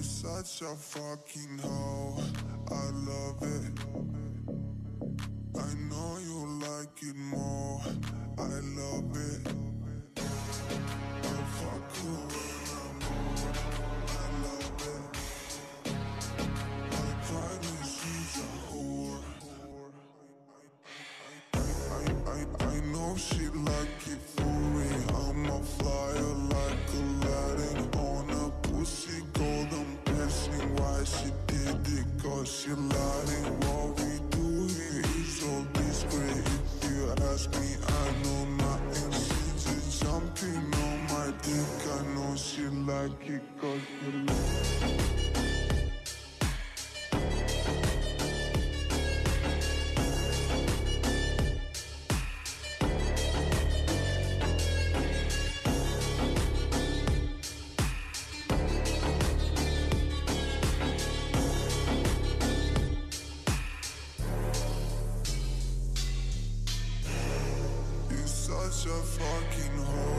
You're such a fucking hoe. I love it. I know you like it more. I love it. I fuck you when I'm bored. I love it. I promise she's a whore. I, I, I know she like it Cause she lying. What we do here is so discreet. If you ask me, I know my She just jumping on my dick. I know she like it cause she like such a fucking hoe.